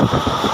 you